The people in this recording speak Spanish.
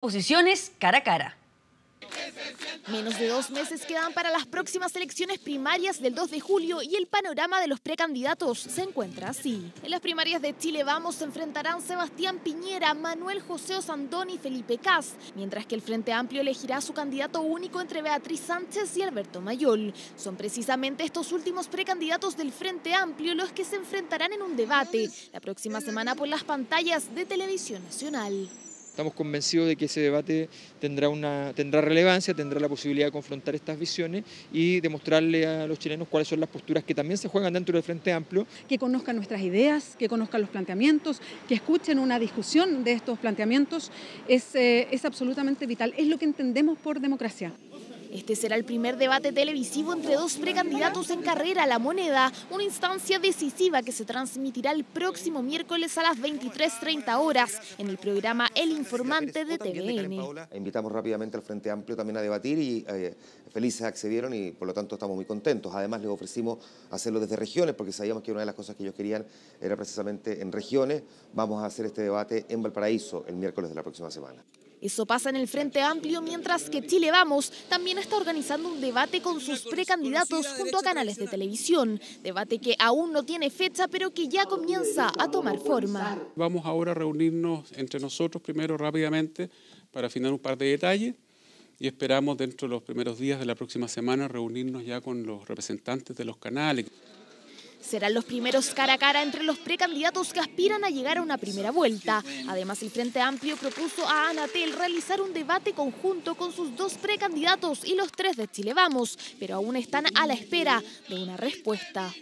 Posiciones cara a cara. Menos de dos meses quedan para las próximas elecciones primarias del 2 de julio y el panorama de los precandidatos se encuentra así. En las primarias de Chile Vamos se enfrentarán Sebastián Piñera, Manuel José Osandón y Felipe Cas, mientras que el Frente Amplio elegirá su candidato único entre Beatriz Sánchez y Alberto Mayol. Son precisamente estos últimos precandidatos del Frente Amplio los que se enfrentarán en un debate la próxima semana por las pantallas de Televisión Nacional. Estamos convencidos de que ese debate tendrá, una, tendrá relevancia, tendrá la posibilidad de confrontar estas visiones y demostrarle a los chilenos cuáles son las posturas que también se juegan dentro del Frente Amplio. Que conozcan nuestras ideas, que conozcan los planteamientos, que escuchen una discusión de estos planteamientos, es, eh, es absolutamente vital. Es lo que entendemos por democracia. Este será el primer debate televisivo entre dos precandidatos en carrera a la moneda, una instancia decisiva que se transmitirá el próximo miércoles a las 23.30 horas en el programa El Informante de TVN. Invitamos rápidamente al Frente Amplio también a debatir y eh, felices accedieron y por lo tanto estamos muy contentos. Además les ofrecimos hacerlo desde regiones porque sabíamos que una de las cosas que ellos querían era precisamente en regiones. Vamos a hacer este debate en Valparaíso el miércoles de la próxima semana. Eso pasa en el Frente Amplio, mientras que Chile Vamos también está organizando un debate con sus precandidatos junto a canales de televisión. Debate que aún no tiene fecha, pero que ya comienza a tomar forma. Vamos ahora a reunirnos entre nosotros primero rápidamente para afinar un par de detalles y esperamos dentro de los primeros días de la próxima semana reunirnos ya con los representantes de los canales. Serán los primeros cara a cara entre los precandidatos que aspiran a llegar a una primera vuelta. Además, el Frente Amplio propuso a Anatel realizar un debate conjunto con sus dos precandidatos y los tres de Chile Vamos, pero aún están a la espera de una respuesta.